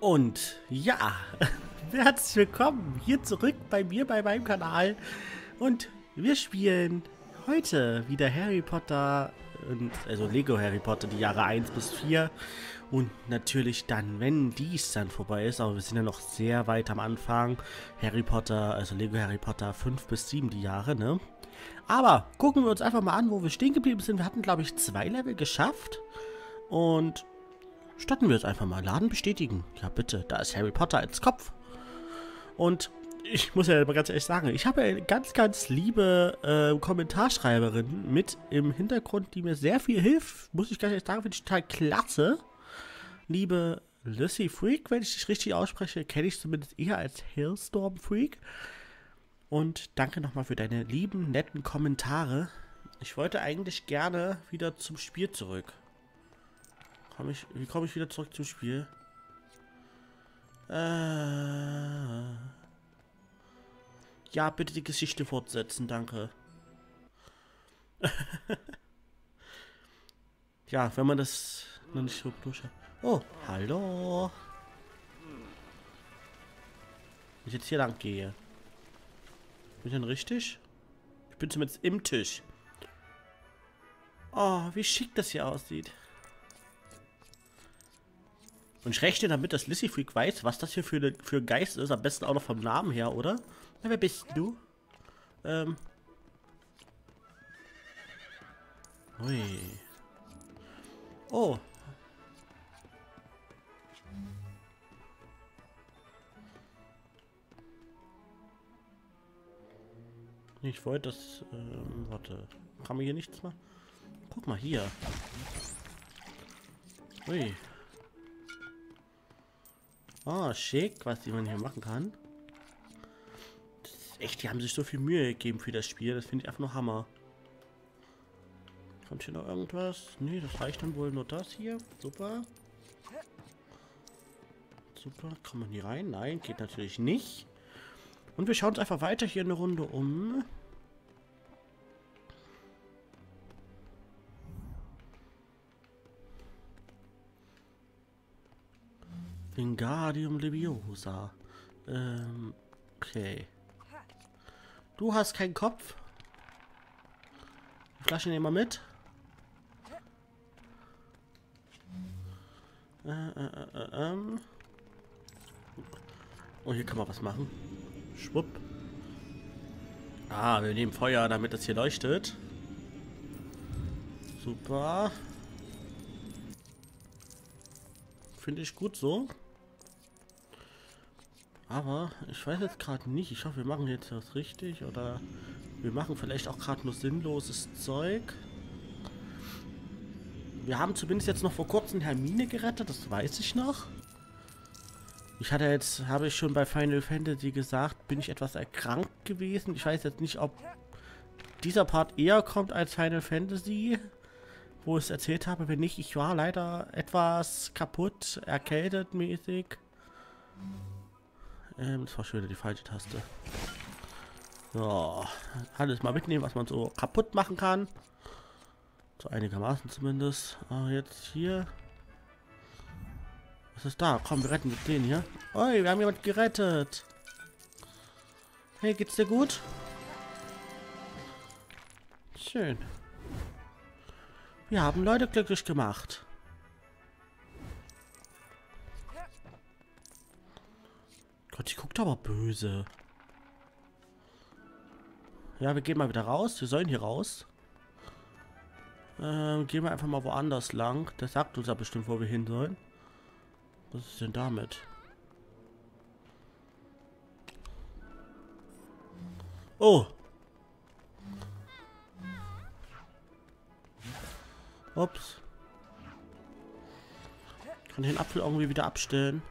Und ja, herzlich willkommen hier zurück bei mir bei meinem Kanal. Und wir spielen heute wieder Harry Potter, und, also Lego Harry Potter, die Jahre 1 bis 4. Und natürlich dann, wenn dies dann vorbei ist, aber wir sind ja noch sehr weit am Anfang, Harry Potter, also Lego Harry Potter 5 bis 7 die Jahre, ne? Aber gucken wir uns einfach mal an, wo wir stehen geblieben sind. Wir hatten, glaube ich, zwei Level geschafft. Und starten wir jetzt einfach mal. Laden bestätigen. Ja, bitte. Da ist Harry Potter als Kopf. Und ich muss ja mal ganz ehrlich sagen, ich habe eine ganz, ganz liebe äh, Kommentarschreiberin mit im Hintergrund, die mir sehr viel hilft. Muss ich ganz ehrlich sagen, finde ich total klasse. Liebe Lucy Freak, wenn ich dich richtig ausspreche, kenne ich zumindest eher als Hailstorm Freak. Und danke nochmal für deine lieben, netten Kommentare. Ich wollte eigentlich gerne wieder zum Spiel zurück. Komm ich, wie komme ich wieder zurück zum Spiel? Äh, ja, bitte die Geschichte fortsetzen, danke. ja, wenn man das noch nicht so durch hat. Oh, hallo. Wenn ich jetzt hier lang gehe. Bin ich denn richtig? Ich bin zumindest im Tisch. Oh, wie schick das hier aussieht. Und ich rechne damit, dass Lissy Freak weiß, was das hier für, eine, für Geist ist. Am besten auch noch vom Namen her, oder? Na, wer bist du? Ähm. Ui. Oh. Ich wollte das, ähm, warte. Kann man hier nichts machen? Guck mal hier. Ui. Oh, schick, was man hier machen kann. echt, die haben sich so viel Mühe gegeben für das Spiel. Das finde ich einfach nur Hammer. Kommt hier noch irgendwas? Nee, das reicht dann wohl nur das hier. Super. Super. Kann man hier rein? Nein, geht natürlich nicht. Und wir schauen uns einfach weiter hier eine Runde um. Wingardium Leviosa. Ähm, okay. Du hast keinen Kopf. Die Flasche nehmen wir mit. Äh, äh, äh, ähm. Oh, hier kann man was machen. Schwupp. Ah, wir nehmen Feuer, damit das hier leuchtet. Super. Finde ich gut so. Aber ich weiß jetzt gerade nicht. Ich hoffe, wir machen jetzt was richtig. Oder wir machen vielleicht auch gerade nur sinnloses Zeug. Wir haben zumindest jetzt noch vor kurzem Hermine gerettet. Das weiß ich noch. Ich hatte jetzt, habe ich schon bei Final Fantasy gesagt, bin ich etwas erkrankt gewesen. Ich weiß jetzt nicht, ob dieser Part eher kommt als Final Fantasy, wo ich es erzählt habe. Wenn nicht, ich war leider etwas kaputt, erkältet mäßig. Ähm, das war schon wieder die falsche Taste. So, alles mal mitnehmen, was man so kaputt machen kann. So einigermaßen zumindest. Aber jetzt hier. Was ist da? Komm, wir retten den hier. Oi, wir haben jemand gerettet. Hey, geht's dir gut? Schön. Wir haben Leute glücklich gemacht. Aber böse. Ja, wir gehen mal wieder raus. Wir sollen hier raus. Ähm, gehen wir einfach mal woanders lang. Der sagt uns ja bestimmt, wo wir hin sollen. Was ist denn damit? Oh. Ups. Kann den Apfel irgendwie wieder abstellen?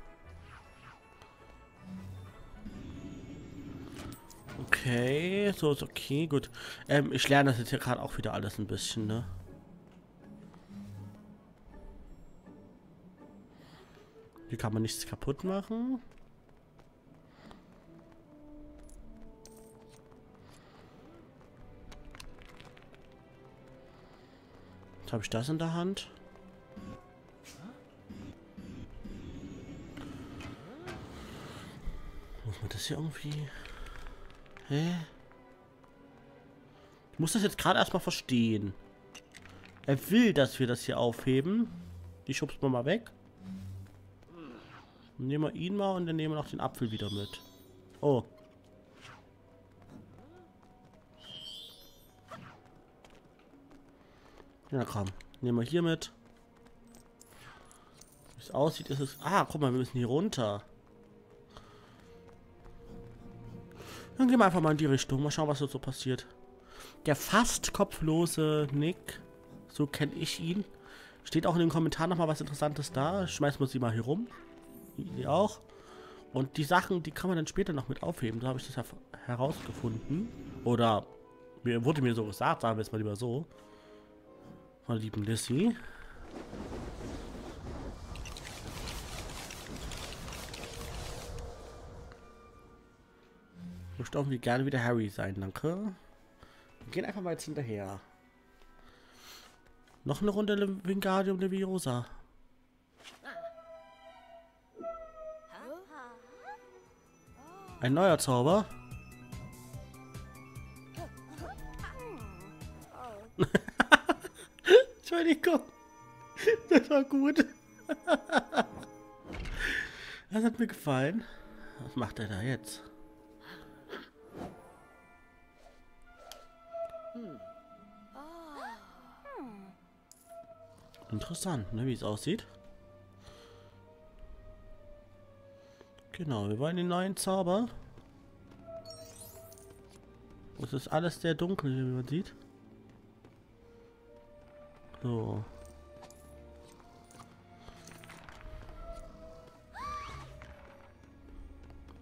Okay, so ist okay, gut. Ähm, ich lerne das jetzt hier gerade auch wieder alles ein bisschen, ne? Hier kann man nichts kaputt machen. Jetzt habe ich das in der Hand. Muss man das hier irgendwie... Hä? Ich muss das jetzt gerade erstmal verstehen. Er will, dass wir das hier aufheben. Die schubst man mal weg. Dann nehmen wir ihn mal und dann nehmen wir noch den Apfel wieder mit. Oh. Ja, komm. Nehmen wir hier mit. Wie es aussieht, ist es... Ah, guck mal, wir müssen hier runter. Dann gehen wir einfach mal in die Richtung. Mal schauen, was so passiert. Der fast kopflose Nick, so kenne ich ihn. Steht auch in den Kommentaren nochmal was Interessantes da. Schmeißen wir sie mal hier rum. Die auch. Und die Sachen, die kann man dann später noch mit aufheben. Da habe ich das herausgefunden. Oder mir wurde mir so gesagt, sagen wir es mal lieber so. Von der lieben Lissy. Möchte irgendwie gerne wieder Harry sein, danke. Wir gehen einfach mal jetzt hinterher. Noch eine Runde Wingardium Leviosa. Ein neuer Zauber. Entschuldigung. Das war gut. Das hat mir gefallen. Was macht er da jetzt? Interessant, ne, wie es aussieht. Genau, wir wollen den neuen Zauber. Es ist alles sehr dunkel, wie man sieht. So.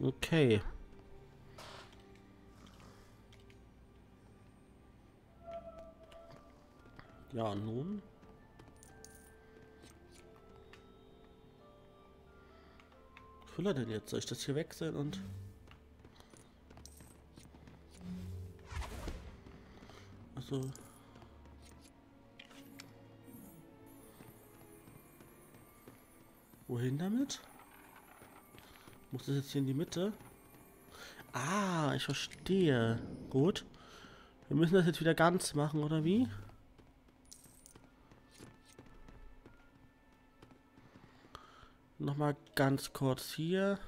Okay. Ja, nun. Will er denn jetzt? Soll ich das hier wechseln und... Also... Wohin damit? Muss das jetzt hier in die Mitte? Ah, ich verstehe. Gut. Wir müssen das jetzt wieder ganz machen, oder wie? Nochmal ganz kurz hier.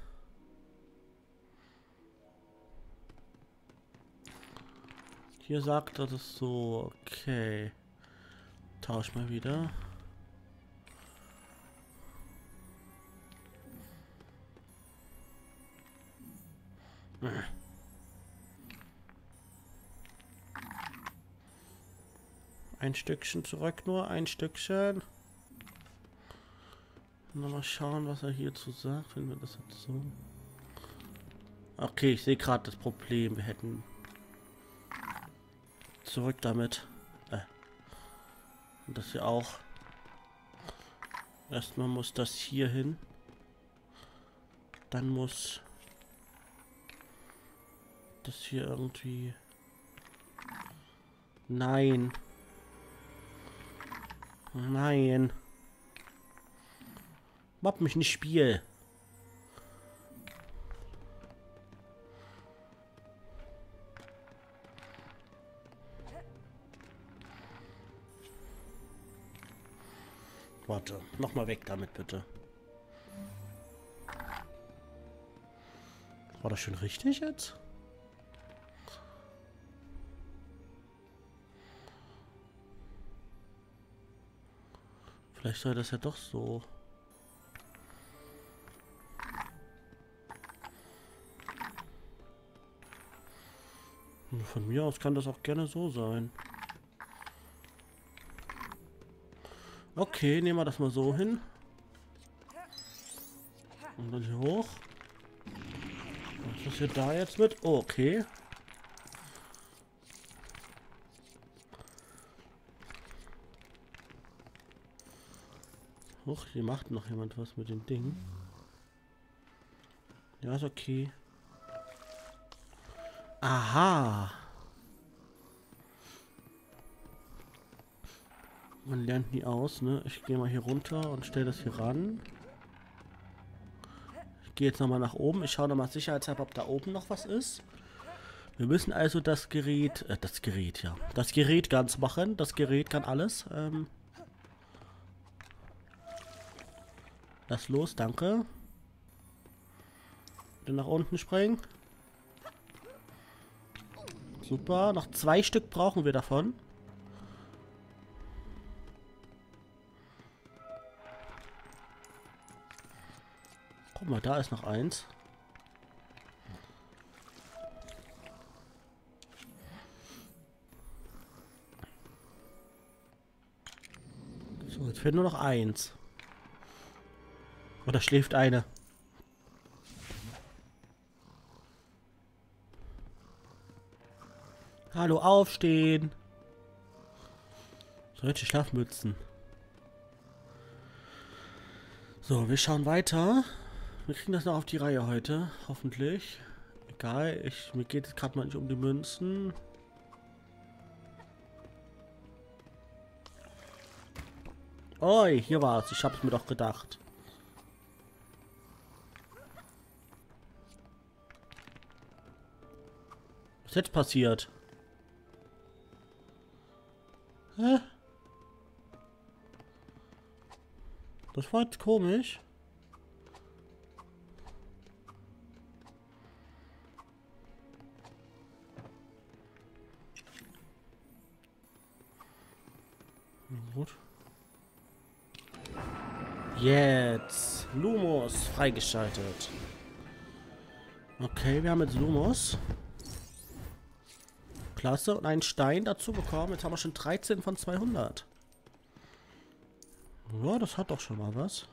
Hier sagt er das so. Okay. Tausch mal wieder. Ein Stückchen zurück nur, ein Stückchen. Mal schauen, was er hierzu sagt, wenn wir das jetzt so... Okay, ich sehe gerade das Problem. Wir hätten... Zurück damit. Äh. Und das hier auch. Erstmal muss das hier hin. Dann muss das hier irgendwie... Nein. Nein. Mob mich nicht Spiel. Warte, noch mal weg damit bitte. War das schon richtig jetzt? Vielleicht soll das ja doch so. Von mir aus kann das auch gerne so sein. Okay, nehmen wir das mal so hin. Und dann hier hoch. Was ist hier da jetzt mit? Oh, okay. Huch, hier macht noch jemand was mit dem Ding. Ja, ist okay. Aha. Man lernt nie aus, ne? Ich gehe mal hier runter und stelle das hier ran. Ich gehe jetzt nochmal nach oben. Ich schaue nochmal sicherheitshalber, ob da oben noch was ist. Wir müssen also das Gerät, äh, das Gerät, ja. Das Gerät ganz machen. Das Gerät kann alles. Ähm, lass los, danke. Dann nach unten springen. Super, noch zwei Stück brauchen wir davon. Mal, da ist noch eins. So, jetzt fehlt nur noch eins. Oder schläft eine? Hallo, aufstehen. Solche Schlafmützen. So, wir schauen weiter. Wir kriegen das noch auf die Reihe heute, hoffentlich. Egal, ich, mir geht es gerade mal nicht um die Münzen. Oi, hier war es. Ich hab's mir doch gedacht. Was ist jetzt passiert? Hä? Das war jetzt komisch. Gut. Jetzt. Lumos freigeschaltet. Okay, wir haben jetzt Lumos. Klasse. Und einen Stein dazu bekommen. Jetzt haben wir schon 13 von 200. Ja, das hat doch schon mal was.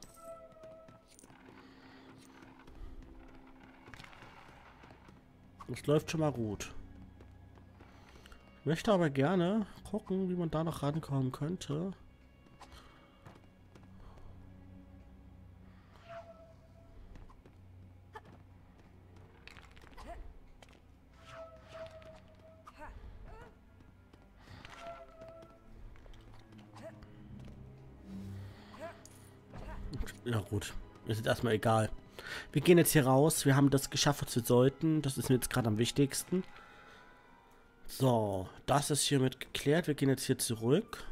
Das läuft schon mal gut. Möchte aber gerne gucken, wie man da noch rankommen könnte. Ja gut, ist jetzt erstmal egal. Wir gehen jetzt hier raus. Wir haben das geschafft, was wir sollten. Das ist mir jetzt gerade am wichtigsten. So, das ist hiermit geklärt. Wir gehen jetzt hier zurück.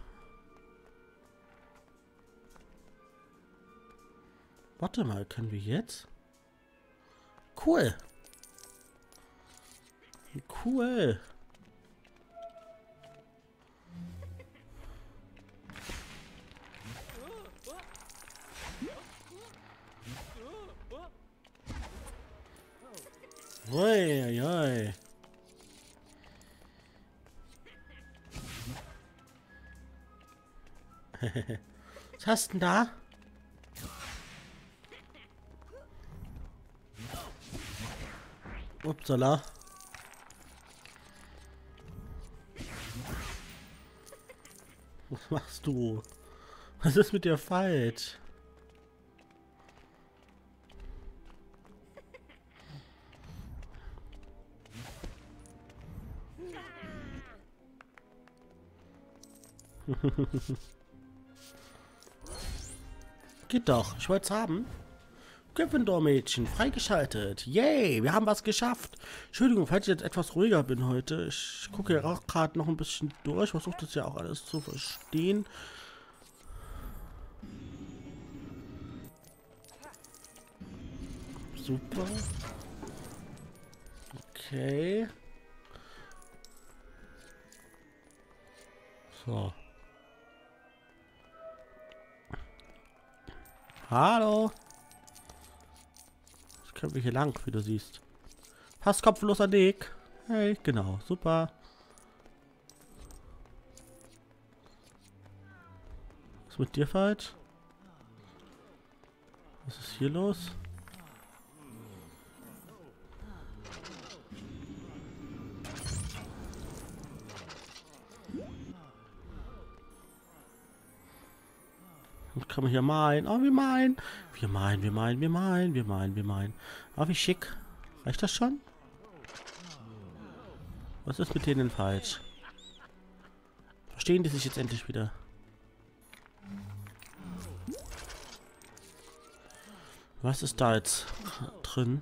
Warte mal, können wir jetzt? Cool. Cool. Ui, ui. Was hast denn da? Upsala. Was machst du? Was ist mit dir falsch? Geht doch. Ich wollte es haben. Gryffindor-Mädchen, freigeschaltet. Yay, wir haben was geschafft. Entschuldigung, falls ich jetzt etwas ruhiger bin heute. Ich gucke ja auch gerade noch ein bisschen durch. Versuche das ja auch alles zu verstehen. Super. Okay. So. Hallo. Können wir hier lang, wie du siehst. Pass kopflos an Dick. Hey, genau, super. Was ist mit dir falsch? Was ist hier los? Kann man hier malen. Oh, wir malen. Wir malen, wir malen, wir malen, wir malen, wir malen. Oh, wie schick. Reicht das schon? Was ist mit denen falsch? Verstehen die sich jetzt endlich wieder? Was ist da jetzt drin?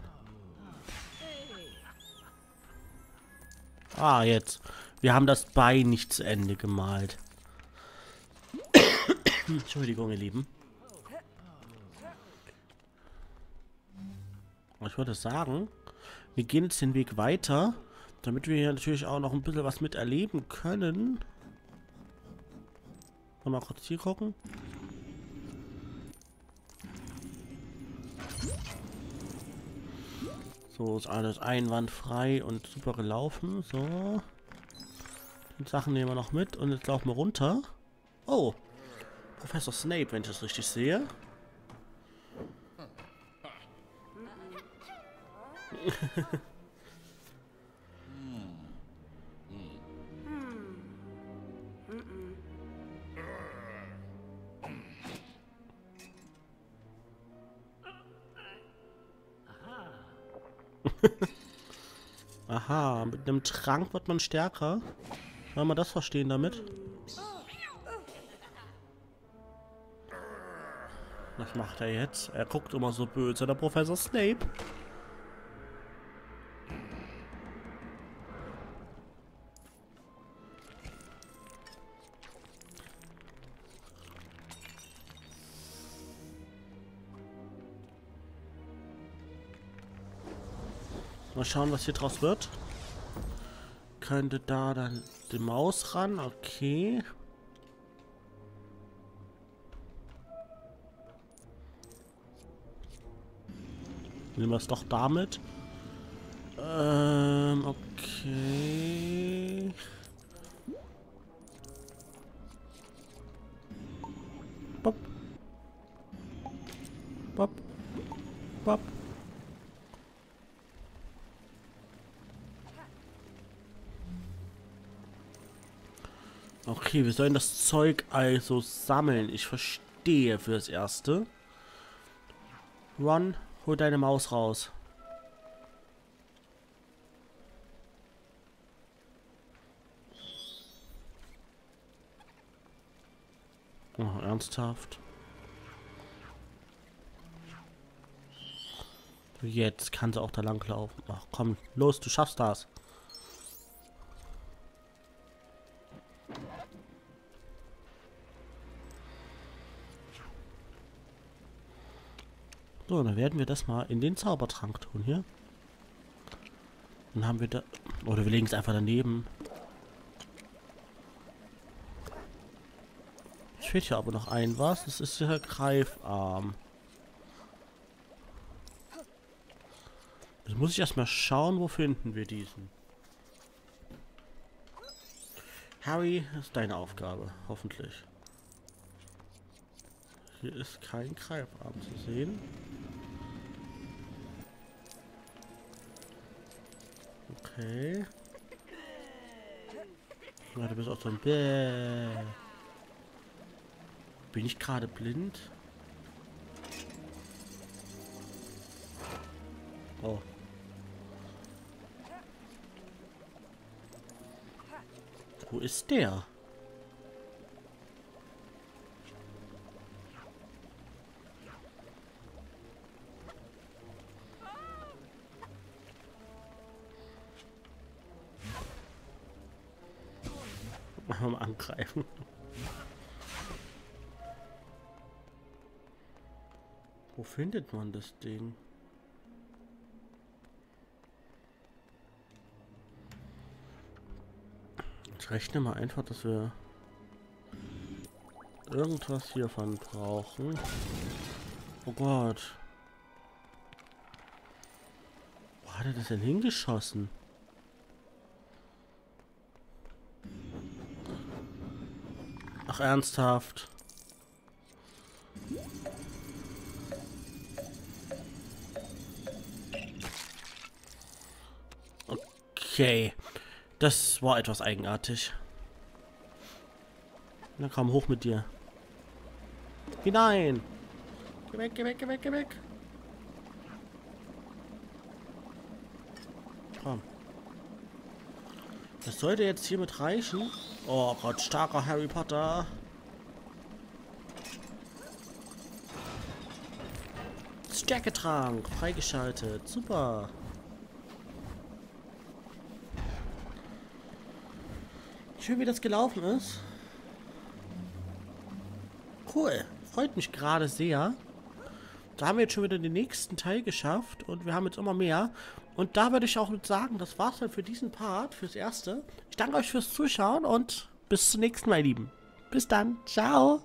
Ah, jetzt. Wir haben das Bein nicht zu Ende gemalt. Entschuldigung, ihr Lieben. Ich würde sagen, wir gehen jetzt den Weg weiter, damit wir hier natürlich auch noch ein bisschen was miterleben können. Mal kurz hier gucken. So ist alles einwandfrei und super gelaufen. So. Die Sachen nehmen wir noch mit und jetzt laufen wir runter. Oh. Professor Snape, wenn ich das richtig sehe. Aha, mit einem Trank wird man stärker. Wollen wir das verstehen damit? Was macht er jetzt? Er guckt immer so böse, der Professor Snape. Mal schauen, was hier draus wird. Könnte da dann die Maus ran. Okay. Nehmen wir es doch damit. Ähm, okay. Bop. Bop. Bop. Okay, wir sollen das Zeug also sammeln. Ich verstehe fürs Erste. Ron, hol deine Maus raus. Oh, ernsthaft? Jetzt kann sie auch da lang laufen. Ach komm, los, du schaffst das. So, dann werden wir das mal in den Zaubertrank tun hier. Dann haben wir da... Oder wir legen es einfach daneben. Es fehlt hier aber noch ein was. Das ist der Greifarm. Jetzt muss ich erstmal schauen, wo finden wir diesen. Harry, das ist deine Aufgabe. Hoffentlich. Hier ist kein Greifarm zu sehen. Okay. Ja, du bist auch so ein Bäh. Bin ich gerade blind? Oh. Wo ist der? Angreifen. Wo findet man das Ding? Ich rechne mal einfach, dass wir irgendwas hiervon brauchen. Oh Gott. Wo hat er das denn hingeschossen? Ach, ernsthaft. Okay. Das war etwas eigenartig. Na komm, hoch mit dir. Hinein! Geh weg, geh weg, geh weg, geh weg! Komm. Das sollte jetzt hiermit reichen. Oh Gott, starker Harry Potter. Stärketrank freigeschaltet. Super. Schön, wie das gelaufen ist. Cool. Freut mich gerade sehr. Da haben wir jetzt schon wieder den nächsten Teil geschafft und wir haben jetzt immer mehr. Und da würde ich auch sagen, das war's dann für diesen Part, fürs Erste. Ich danke euch fürs Zuschauen und bis zum nächsten Mal, ihr Lieben. Bis dann. Ciao.